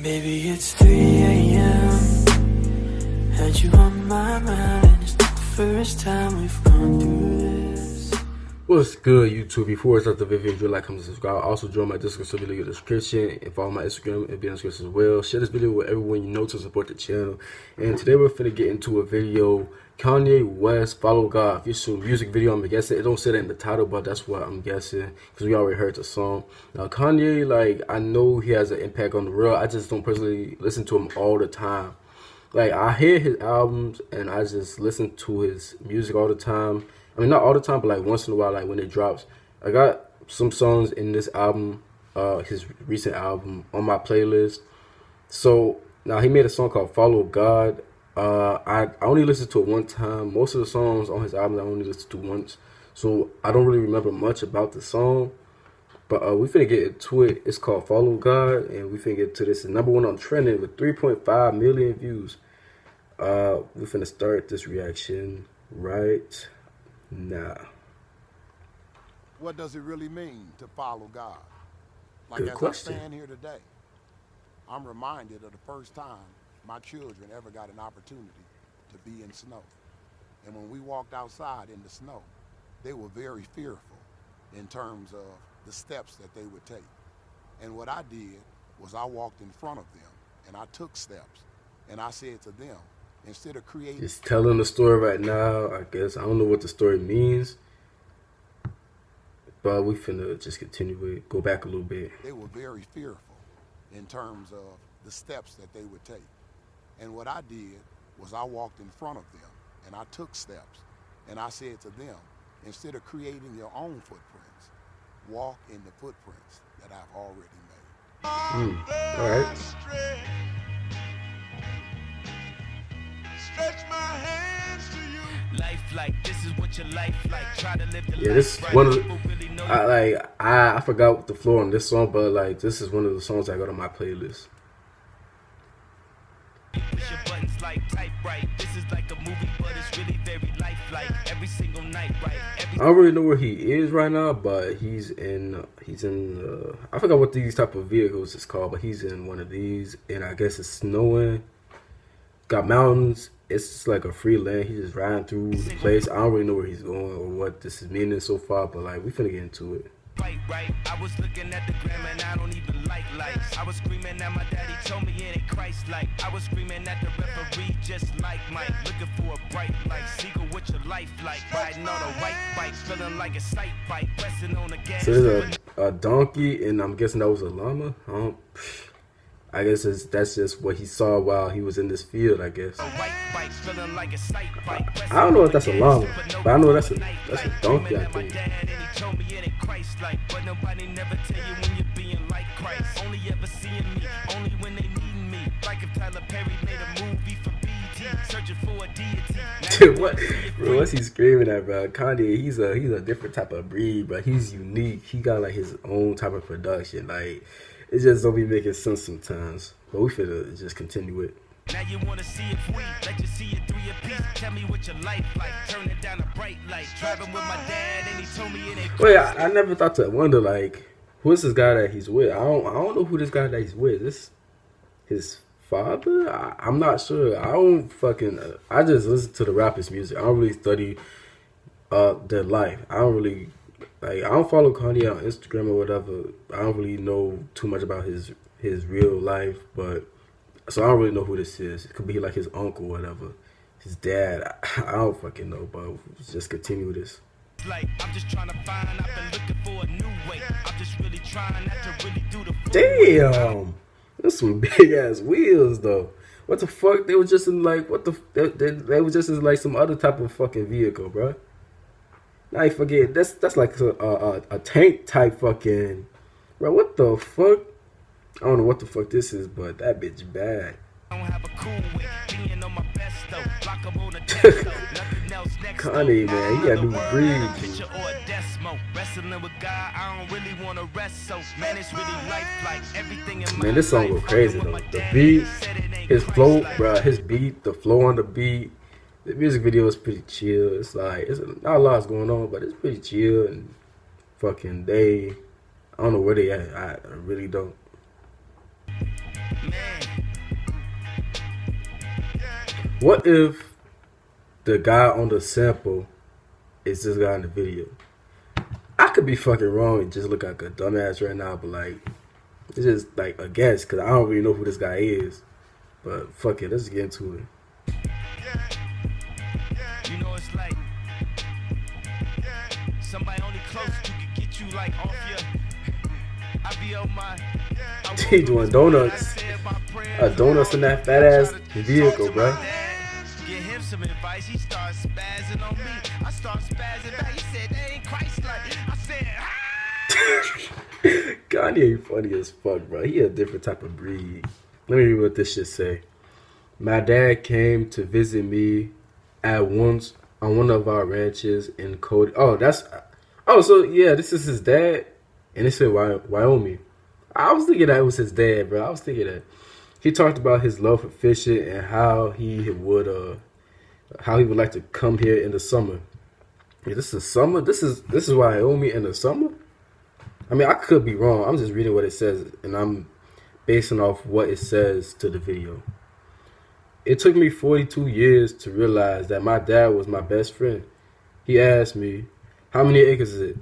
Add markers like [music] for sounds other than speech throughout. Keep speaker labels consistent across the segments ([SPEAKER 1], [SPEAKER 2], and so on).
[SPEAKER 1] Baby, it's 3 a.m. Had you on my mind, and it's the first time we've gone through this.
[SPEAKER 2] What's good, YouTube? Before I start the video, if you like, comment, subscribe. Also, join my Discord server link in the description and follow my Instagram and be the description as well. Share this video with everyone you know to support the channel. And today we're finna get into a video. Kanye West, Follow God, You official music video. I'm guessing it don't say that in the title, but that's what I'm guessing because we already heard the song. Now, Kanye, like I know he has an impact on the world. I just don't personally listen to him all the time. Like I hear his albums and I just listen to his music all the time. I mean, not all the time, but like once in a while, like when it drops. I got some songs in this album, uh, his recent album, on my playlist. So now he made a song called "Follow God." Uh, I, I only listened to it one time. Most of the songs on his album I only listened to once, so I don't really remember much about the song. But uh, we finna get into it. It's called "Follow God," and we finna get to this. It's number one on trending with 3.5 million views. Uh, we finna start this reaction right now.
[SPEAKER 3] What does it really mean to follow God? Like
[SPEAKER 2] Good
[SPEAKER 3] as
[SPEAKER 2] question.
[SPEAKER 3] I stand here today, I'm reminded of the first time my children ever got an opportunity to be in snow. And when we walked outside in the snow, they were very fearful in terms of the steps that they would take. And what I did was I walked in front of them and I took steps and I said to them, instead of creating
[SPEAKER 2] Just telling the story right now. I guess I don't know what the story means, but we finna just continue it. Go back a little bit.
[SPEAKER 3] they were very fearful in terms of the steps that they would take. And what I did was I walked in front of them and I took steps and I said to them, instead of creating your own footprints, walk in the footprints that I've already made.
[SPEAKER 2] Mm. All right.
[SPEAKER 4] Stretch my hands to you.
[SPEAKER 5] Life like this is what your life like. Try to live the
[SPEAKER 2] Yeah,
[SPEAKER 5] life
[SPEAKER 2] this is
[SPEAKER 5] right.
[SPEAKER 2] one of the,
[SPEAKER 5] really know
[SPEAKER 2] I like I I forgot the floor on this song, but like this is one of the songs I got on my playlist.
[SPEAKER 5] Buttons like type right. This is like a movie, but it's really very lifelike. Every single night, right? Every
[SPEAKER 2] I don't really know where he is right now, but he's in he's in uh, I forgot what these type of vehicles is called, but he's in one of these, and I guess it's snowing. Got mountains. It's like a free land. He's just riding through the place. I don't really know where he's going or what this is meaning so far, but like we finna get into it.
[SPEAKER 5] Fight, right? I was looking at the gram and I don't even like lights. I was screaming at my daddy, told me it ain't Christ like. I was screaming at the referee, just like Mike. Looking for a bright light. Seagull, what your life like? Riding on a white bike, feeling like a sight bike. Pressing on the gas.
[SPEAKER 2] So there's a, a donkey, and I'm guessing that was a llama. I don't. I guess it's, that's just what he saw while he was in this field. I guess.
[SPEAKER 5] A white bike, feeling like a sight bike.
[SPEAKER 2] I don't know if that's a llama, but I know that's a that's a donkey. I think. [laughs]
[SPEAKER 5] And he told me it ain't Christ like, but nobody never tell you when you're being like Christ. Only ever seeing me, only when they need me. Like Tyler Perry made a movie for BET, searching for a deity.
[SPEAKER 2] what, bro? What's he screaming at, bro? Kanye, he's a he's a different type of breed, but he's unique. He got like his own type of production. Like it just don't be making sense sometimes. But we finna just continue it.
[SPEAKER 5] Now you wanna see if we let you see it three piece. Tell me what your life like. Turn it down a bright light. Driving with my dad, and he told me it ain't
[SPEAKER 2] Wait, I, I never thought to wonder like who's this guy that he's with? I don't I don't know who this guy that he's with. This his father? I, I'm not sure. I don't fucking. I just listen to the rappers' music. I don't really study uh their life. I don't really like. I don't follow Kanye on Instagram or whatever. I don't really know too much about his his real life, but so I don't really know who this is. It could be like his uncle, or whatever. His dad. I, [laughs] I don't fucking know, but just continue this.
[SPEAKER 5] like. I'm just trying to find. I've been looking for a new way. I'm just really trying not to really do the.
[SPEAKER 2] Damn, that's some [laughs] big ass wheels though. What the fuck? They were just in like what the they, they, they were just in like some other type of fucking vehicle, bro. You forget that's that's like a, a a tank type fucking, bro. What the fuck? I don't know what the fuck this is, but that bitch bad.
[SPEAKER 5] I don't have a cool way. Being on my best though. Lock 'em on a [laughs] desk though. Nothing else next though.
[SPEAKER 2] Kanye, man, he got
[SPEAKER 5] Another
[SPEAKER 2] new breed,
[SPEAKER 5] Picture or a desmo. Wrestling with God, I don't really wanna rest. So man, it's really life like everything in my
[SPEAKER 2] Man, this song go crazy though. The beat,
[SPEAKER 5] he said it ain't
[SPEAKER 2] his flow, bro. His beat, the flow on the beat. The music video is pretty chill. It's like it's not a lot's going on, but it's pretty chill and fucking they. I don't know where they at. I, really don't. What if the guy on the sample is this guy in the video? I could be fucking wrong and just look like a dumbass right now, but like, it's just like a guess because I don't really know who this guy is. But fuck it, let's get into it.
[SPEAKER 5] Somebody only close to could get you like off your. I be on my.
[SPEAKER 2] He doing
[SPEAKER 5] up this morning, I
[SPEAKER 2] donuts.
[SPEAKER 5] said my prayers.
[SPEAKER 2] Uh, donuts in that fat ass vehicle, bro.
[SPEAKER 5] Get him some advice. He starts spazzing on me. I start spazzing back. He said, "That ain't Christ-like." I said, "Ah." [laughs]
[SPEAKER 2] Kanye funny as fuck, bro. He a different type of breed. Let me read what this shit say. My dad came to visit me at once on one of our ranches in Cody. Oh, that's oh, so yeah, this is his dad, and it said Wy- Wyoming. I was thinking that it was his dad, bro. I was thinking that he talked about his love for fishing and how he would uh how he would like to come here in the summer. Yeah, this is summer. This is this is Wyoming in the summer. I mean, I could be wrong. I'm just reading what it says, and I'm basing off what it says to the video. It took me 42 years to realize that my dad was my best friend. He asked me, How many acres is it?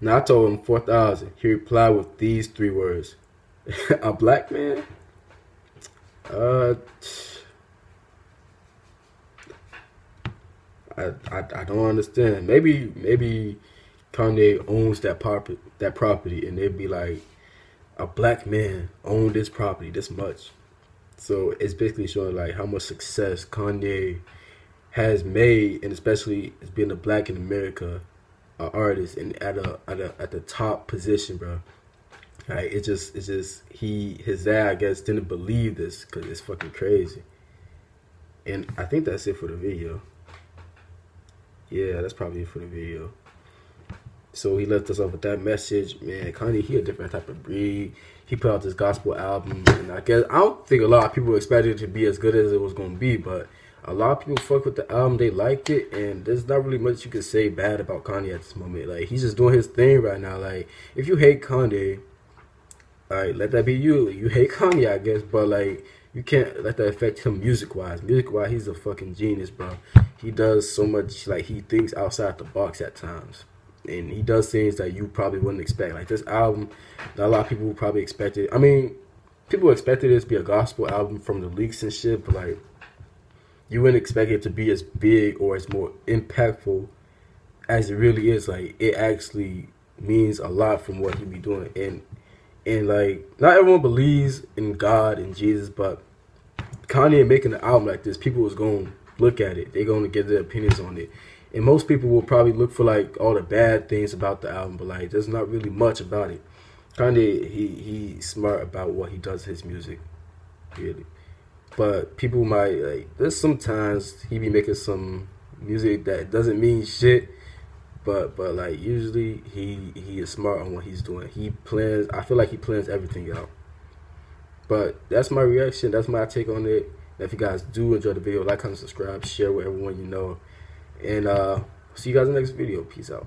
[SPEAKER 2] Now I told him 4,000. He replied with these three words [laughs] A black man? Uh, I, I, I don't understand. Maybe maybe Kanye owns that property that property and they'd be like a black man owned this property this much. So it's basically showing like how much success Kanye has made and especially as being a black in America uh, artist and at a at a at the top position, bro. Like it just it's just he his dad I guess didn't believe this because it's fucking crazy. And I think that's it for the video. Yeah, that's probably it for the video. So he left us off with that message. Man, Kanye, he a different type of breed. He put out this gospel album, and I guess I don't think a lot of people expected it to be as good as it was gonna be, but a lot of people fuck with the album. They liked it, and there's not really much you can say bad about Kanye at this moment. Like he's just doing his thing right now. Like if you hate Kanye, all right, let that be you. You hate Kanye, I guess, but like you can't let that affect him music wise. Music wise, he's a fucking genius, bro. He does so much. Like he thinks outside the box at times, and he does things that you probably wouldn't expect. Like this album, a lot of people probably expected. I mean, people expected it to be a gospel album from the leaks and shit, but like you wouldn't expect it to be as big or as more impactful as it really is. Like it actually means a lot from what he be doing, and and like not everyone believes in God and Jesus, but Kanye making an album like this, people was gonna look at it. They're gonna get their opinions on it. And most people will probably look for like all the bad things about the album, but like there's not really much about it. Kanye he he's smart about what he does his music. Really. But people might like there's sometimes he be making some music that doesn't mean shit. But but like usually he he is smart on what he's doing. He plans I feel like he plans everything out. But that's my reaction. That's my take on it. If you guys do enjoy the video, like, comment, subscribe, share with everyone you know. And uh see you guys in the next video. Peace out.